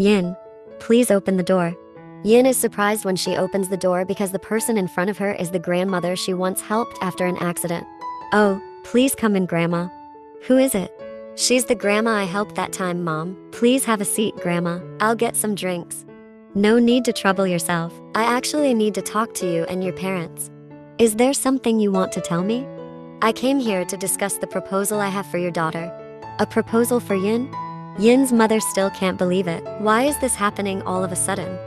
Yin, please open the door. Yin is surprised when she opens the door because the person in front of her is the grandmother she once helped after an accident. Oh, please come in, Grandma. Who is it? She's the grandma I helped that time, Mom. Please have a seat, Grandma. I'll get some drinks. No need to trouble yourself. I actually need to talk to you and your parents. Is there something you want to tell me? I came here to discuss the proposal I have for your daughter. A proposal for Yin? Yin's mother still can't believe it. Why is this happening all of a sudden?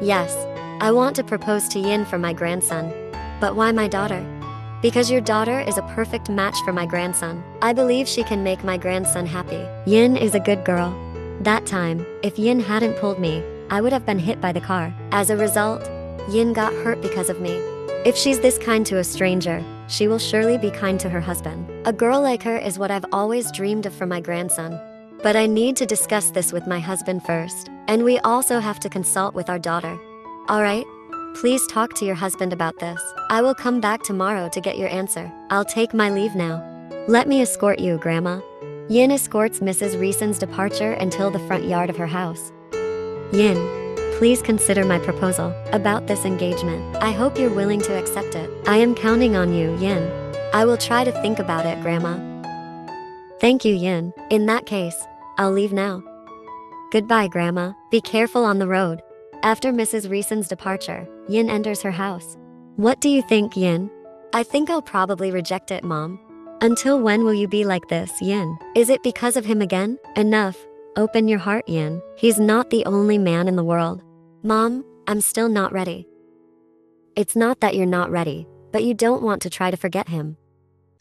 Yes, I want to propose to Yin for my grandson. But why my daughter? Because your daughter is a perfect match for my grandson. I believe she can make my grandson happy. Yin is a good girl. That time, if Yin hadn't pulled me, I would have been hit by the car. As a result, Yin got hurt because of me. If she's this kind to a stranger, she will surely be kind to her husband. A girl like her is what I've always dreamed of for my grandson. But I need to discuss this with my husband first, and we also have to consult with our daughter. Alright? Please talk to your husband about this. I will come back tomorrow to get your answer. I'll take my leave now. Let me escort you, Grandma. Yin escorts Mrs. Reason's departure until the front yard of her house. Yin, please consider my proposal about this engagement. I hope you're willing to accept it. I am counting on you, Yin. I will try to think about it, Grandma. Thank you, Yin. In that case, I'll leave now. Goodbye, Grandma. Be careful on the road. After Mrs. Reason's departure, Yin enters her house. What do you think, Yin? I think I'll probably reject it, Mom. Until when will you be like this, Yin? Is it because of him again? Enough. Open your heart, Yin. He's not the only man in the world. Mom, I'm still not ready. It's not that you're not ready, but you don't want to try to forget him.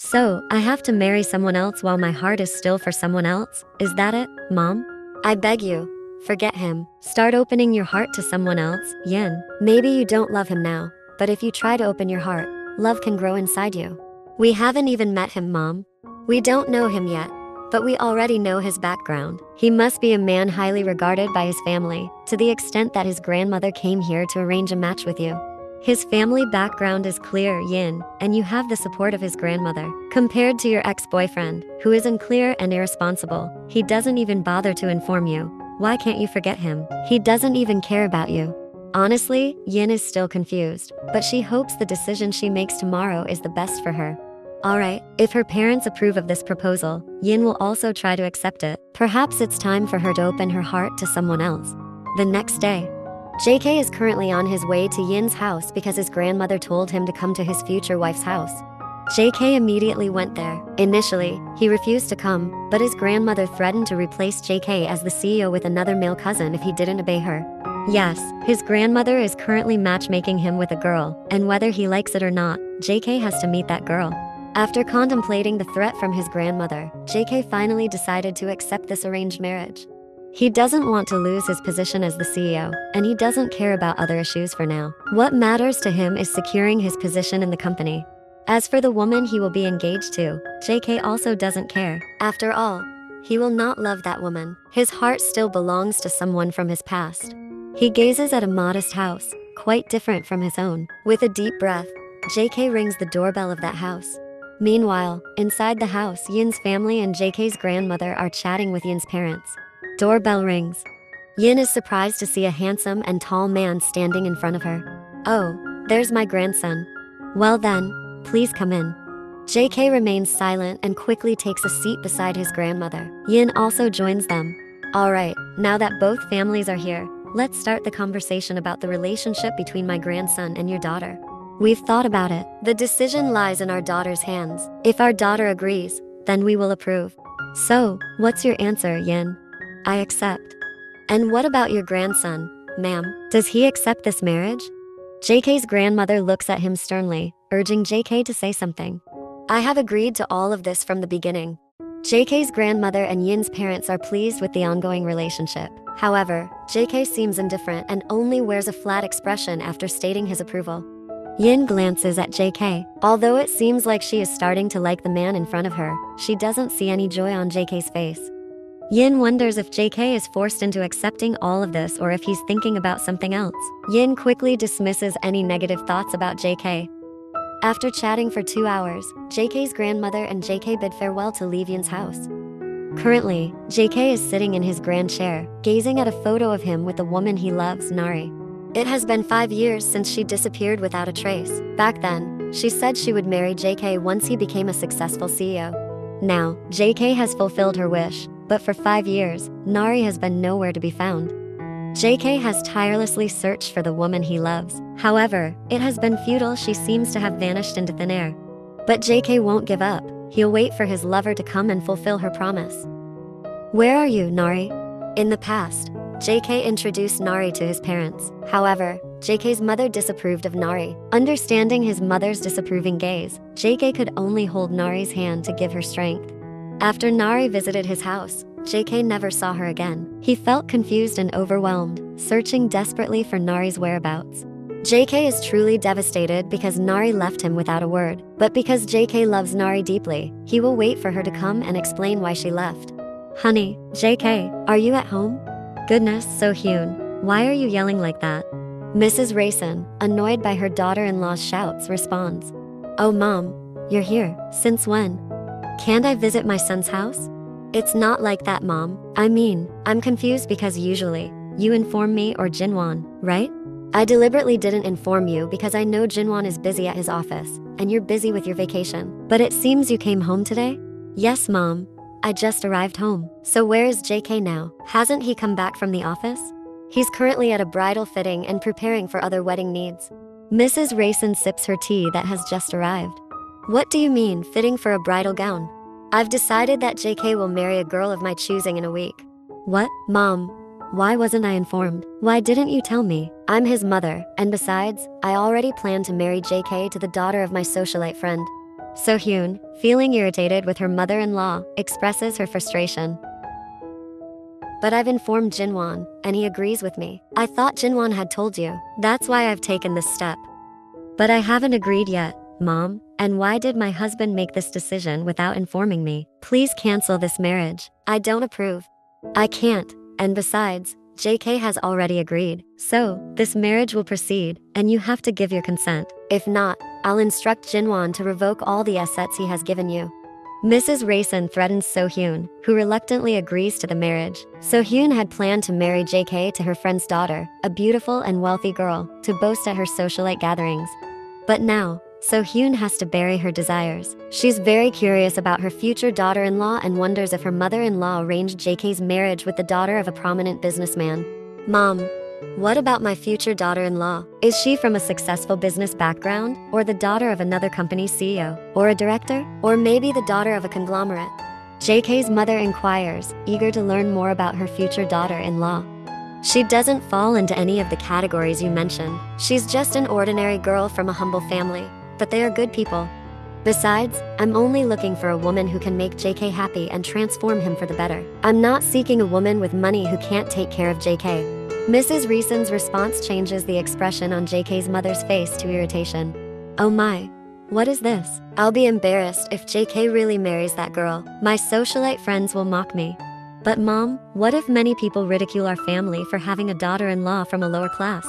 So, I have to marry someone else while my heart is still for someone else? Is that it, Mom? I beg you, forget him. Start opening your heart to someone else, Yin. Maybe you don't love him now, but if you try to open your heart, love can grow inside you. We haven't even met him, Mom. We don't know him yet, but we already know his background. He must be a man highly regarded by his family, to the extent that his grandmother came here to arrange a match with you. His family background is clear, Yin, and you have the support of his grandmother. Compared to your ex-boyfriend, who is unclear and irresponsible, he doesn't even bother to inform you. Why can't you forget him? He doesn't even care about you. Honestly, Yin is still confused, but she hopes the decision she makes tomorrow is the best for her. Alright, if her parents approve of this proposal, Yin will also try to accept it. Perhaps it's time for her to open her heart to someone else. The next day, JK is currently on his way to Yin's house because his grandmother told him to come to his future wife's house. JK immediately went there. Initially, he refused to come, but his grandmother threatened to replace JK as the CEO with another male cousin if he didn't obey her. Yes, his grandmother is currently matchmaking him with a girl, and whether he likes it or not, JK has to meet that girl. After contemplating the threat from his grandmother, JK finally decided to accept this arranged marriage. He doesn't want to lose his position as the CEO, and he doesn't care about other issues for now. What matters to him is securing his position in the company. As for the woman he will be engaged to, JK also doesn't care. After all, he will not love that woman. His heart still belongs to someone from his past. He gazes at a modest house, quite different from his own. With a deep breath, JK rings the doorbell of that house. Meanwhile, inside the house, Yin's family and JK's grandmother are chatting with Yin's parents. Doorbell rings. Yin is surprised to see a handsome and tall man standing in front of her. Oh, there's my grandson. Well then, please come in. JK remains silent and quickly takes a seat beside his grandmother. Yin also joins them. Alright, now that both families are here, let's start the conversation about the relationship between my grandson and your daughter. We've thought about it. The decision lies in our daughter's hands. If our daughter agrees, then we will approve. So, what's your answer, Yin? I accept. And what about your grandson, ma'am? Does he accept this marriage? JK's grandmother looks at him sternly, urging JK to say something. I have agreed to all of this from the beginning. JK's grandmother and Yin's parents are pleased with the ongoing relationship. However, JK seems indifferent and only wears a flat expression after stating his approval. Yin glances at JK. Although it seems like she is starting to like the man in front of her, she doesn't see any joy on JK's face. Yin wonders if JK is forced into accepting all of this or if he's thinking about something else. Yin quickly dismisses any negative thoughts about JK. After chatting for two hours, JK's grandmother and JK bid farewell to leave Yin's house. Currently, JK is sitting in his grand chair, gazing at a photo of him with the woman he loves, Nari. It has been five years since she disappeared without a trace. Back then, she said she would marry JK once he became a successful CEO. Now, JK has fulfilled her wish, but for five years, Nari has been nowhere to be found. JK has tirelessly searched for the woman he loves. However, it has been futile, she seems to have vanished into thin air. But JK won't give up. He'll wait for his lover to come and fulfill her promise. Where are you, Nari? In the past, JK introduced Nari to his parents. However, JK's mother disapproved of Nari. Understanding his mother's disapproving gaze, JK could only hold Nari's hand to give her strength. After Nari visited his house, JK never saw her again. He felt confused and overwhelmed, searching desperately for Nari's whereabouts. JK is truly devastated because Nari left him without a word, but because JK loves Nari deeply, he will wait for her to come and explain why she left. Honey, JK, are you at home? Goodness, So Sohyun, why are you yelling like that? Mrs. Rayson, annoyed by her daughter-in-law's shouts, responds, Oh mom, you're here, since when? Can't I visit my son's house? It's not like that, Mom. I mean, I'm confused because usually, you inform me or Jinwon, right? I deliberately didn't inform you because I know Jinwon is busy at his office, and you're busy with your vacation. But it seems you came home today? Yes, Mom. I just arrived home. So where is JK now? Hasn't he come back from the office? He's currently at a bridal fitting and preparing for other wedding needs. Mrs. Rayson sips her tea that has just arrived. What do you mean, fitting for a bridal gown? I've decided that JK will marry a girl of my choosing in a week. What? Mom, why wasn't I informed? Why didn't you tell me? I'm his mother, and besides, I already plan to marry JK to the daughter of my socialite friend. Sohyun, feeling irritated with her mother-in-law, expresses her frustration. But I've informed Jinwon, and he agrees with me. I thought Jinwon had told you. That's why I've taken this step. But I haven't agreed yet, Mom. And why did my husband make this decision without informing me? Please cancel this marriage. I don't approve. I can't. And besides, JK has already agreed. So, this marriage will proceed, and you have to give your consent. If not, I'll instruct Jinwon to revoke all the assets he has given you. Mrs. Rayson threatens Sohyun, who reluctantly agrees to the marriage. Sohyun had planned to marry JK to her friend's daughter, a beautiful and wealthy girl, to boast at her socialite gatherings. But now, Sohyun has to bury her desires. She's very curious about her future daughter-in-law and wonders if her mother-in-law arranged JK's marriage with the daughter of a prominent businessman. Mom, what about my future daughter-in-law? Is she from a successful business background, or the daughter of another company's CEO, or a director, or maybe the daughter of a conglomerate? JK's mother inquires, eager to learn more about her future daughter-in-law. She doesn't fall into any of the categories you mentioned. She's just an ordinary girl from a humble family but they are good people. Besides, I'm only looking for a woman who can make JK happy and transform him for the better. I'm not seeking a woman with money who can't take care of JK. Mrs. Reason's response changes the expression on JK's mother's face to irritation. Oh my. What is this? I'll be embarrassed if JK really marries that girl. My socialite friends will mock me. But mom, what if many people ridicule our family for having a daughter-in-law from a lower class?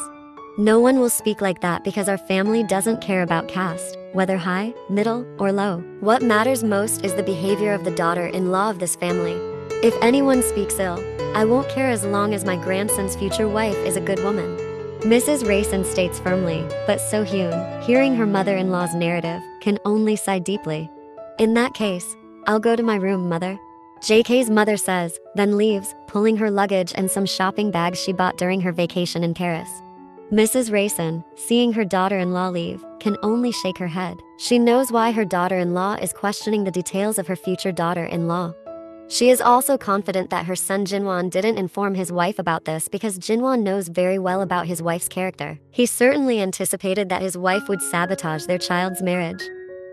No one will speak like that because our family doesn't care about caste, whether high, middle, or low. What matters most is the behavior of the daughter-in-law of this family. If anyone speaks ill, I won't care as long as my grandson's future wife is a good woman. Mrs. Rayson states firmly, but Sohyun, hearing her mother-in-law's narrative, can only sigh deeply. In that case, I'll go to my room, mother. JK's mother says, then leaves, pulling her luggage and some shopping bags she bought during her vacation in Paris. Mrs. Rayson, seeing her daughter-in-law leave, can only shake her head. She knows why her daughter-in-law is questioning the details of her future daughter-in-law. She is also confident that her son Jinwon didn't inform his wife about this because Jinwon knows very well about his wife's character. He certainly anticipated that his wife would sabotage their child's marriage.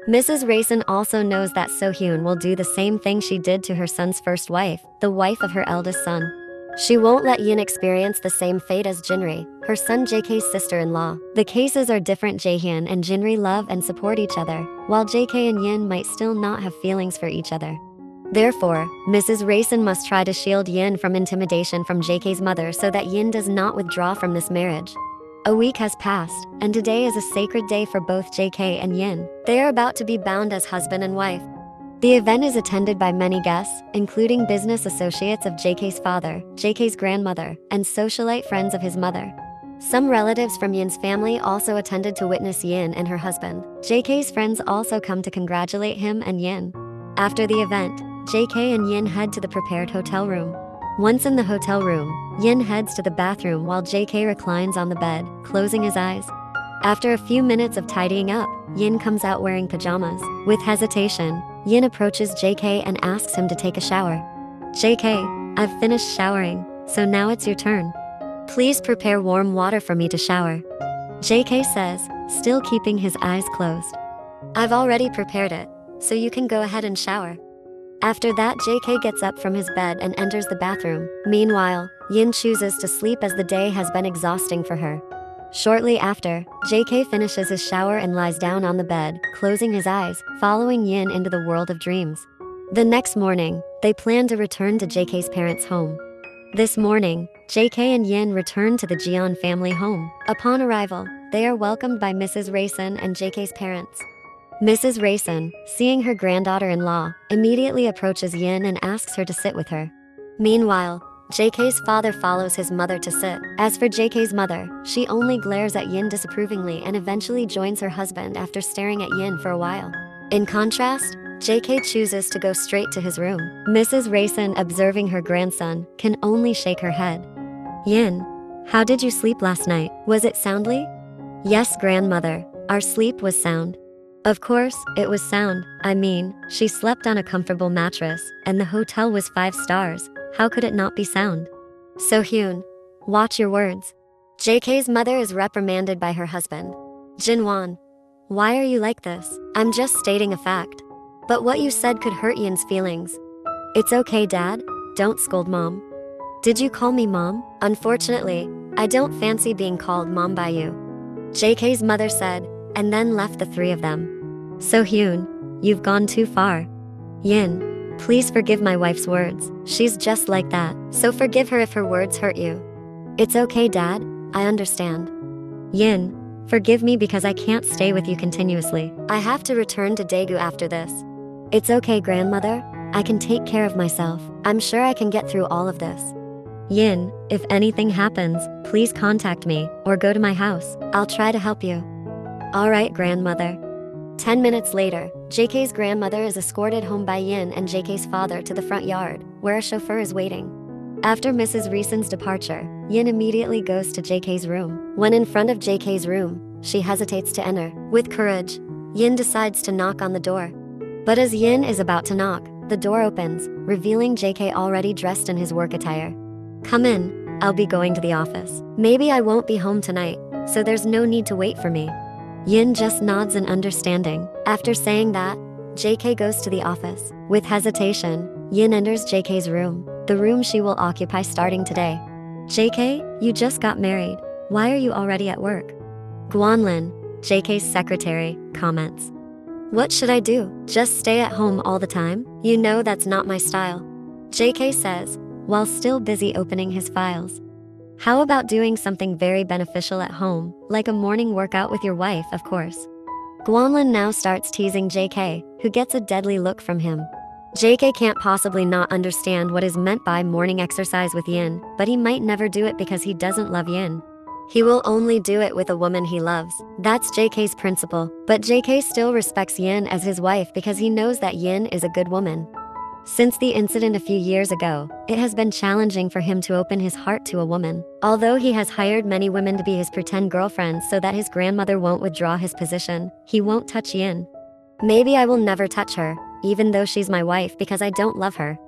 Mrs. Rayson also knows that Sohyun will do the same thing she did to her son's first wife, the wife of her eldest son. She won't let Yin experience the same fate as Jinri, her son JK's sister-in-law. The cases are different Jaehyun and Jinri love and support each other, while JK and Yin might still not have feelings for each other. Therefore, Mrs. Rayson must try to shield Yin from intimidation from JK's mother so that Yin does not withdraw from this marriage. A week has passed, and today is a sacred day for both JK and Yin. They are about to be bound as husband and wife. The event is attended by many guests, including business associates of JK's father, JK's grandmother, and socialite friends of his mother. Some relatives from Yin's family also attended to witness Yin and her husband. JK's friends also come to congratulate him and Yin. After the event, JK and Yin head to the prepared hotel room. Once in the hotel room, Yin heads to the bathroom while JK reclines on the bed, closing his eyes. After a few minutes of tidying up, Yin comes out wearing pajamas. With hesitation, Yin approaches JK and asks him to take a shower. JK, I've finished showering, so now it's your turn. Please prepare warm water for me to shower. JK says, still keeping his eyes closed. I've already prepared it, so you can go ahead and shower. After that, JK gets up from his bed and enters the bathroom. Meanwhile, Yin chooses to sleep as the day has been exhausting for her. Shortly after, JK finishes his shower and lies down on the bed, closing his eyes, following Yin into the world of dreams. The next morning, they plan to return to JK's parents' home. This morning, JK and Yin return to the Jian family home. Upon arrival, they are welcomed by Mrs. Rayson and JK's parents. Mrs. Rayson, seeing her granddaughter-in-law, immediately approaches Yin and asks her to sit with her. Meanwhile, JK's father follows his mother to sit. As for JK's mother, she only glares at Yin disapprovingly and eventually joins her husband after staring at Yin for a while. In contrast, JK chooses to go straight to his room. Mrs. Rayson, observing her grandson, can only shake her head. Yin, how did you sleep last night? Was it soundly? Yes, grandmother, our sleep was sound. Of course, it was sound. I mean, she slept on a comfortable mattress, and the hotel was five stars, how could it not be sound? So Hyun, watch your words. JK's mother is reprimanded by her husband. Jinwan, why are you like this? I'm just stating a fact. But what you said could hurt Yin's feelings. It's okay, Dad. Don't scold Mom. Did you call me Mom? Unfortunately, I don't fancy being called Mom by you. JK's mother said, and then left the three of them. So Hyun, you've gone too far. Yin, Please forgive my wife's words. She's just like that, so forgive her if her words hurt you. It's okay, Dad. I understand. Yin, forgive me because I can't stay with you continuously. I have to return to Daegu after this. It's okay, grandmother. I can take care of myself. I'm sure I can get through all of this. Yin, if anything happens, please contact me or go to my house. I'll try to help you. Alright, grandmother. Ten minutes later, JK's grandmother is escorted home by Yin and JK's father to the front yard, where a chauffeur is waiting. After Mrs. Reeson's departure, Yin immediately goes to JK's room. When in front of JK's room, she hesitates to enter. With courage, Yin decides to knock on the door. But as Yin is about to knock, the door opens, revealing JK already dressed in his work attire. Come in, I'll be going to the office. Maybe I won't be home tonight, so there's no need to wait for me. Yin just nods in understanding. After saying that, JK goes to the office. With hesitation, Yin enters JK's room, the room she will occupy starting today. JK, you just got married. Why are you already at work? Guanlin, JK's secretary, comments. What should I do? Just stay at home all the time? You know that's not my style. JK says, while still busy opening his files. How about doing something very beneficial at home, like a morning workout with your wife, of course? Guanlin now starts teasing JK, who gets a deadly look from him. JK can't possibly not understand what is meant by morning exercise with Yin, but he might never do it because he doesn't love Yin. He will only do it with a woman he loves. That's JK's principle, but JK still respects Yin as his wife because he knows that Yin is a good woman. Since the incident a few years ago, it has been challenging for him to open his heart to a woman. Although he has hired many women to be his pretend girlfriends so that his grandmother won't withdraw his position, he won't touch Yin. Maybe I will never touch her, even though she's my wife because I don't love her.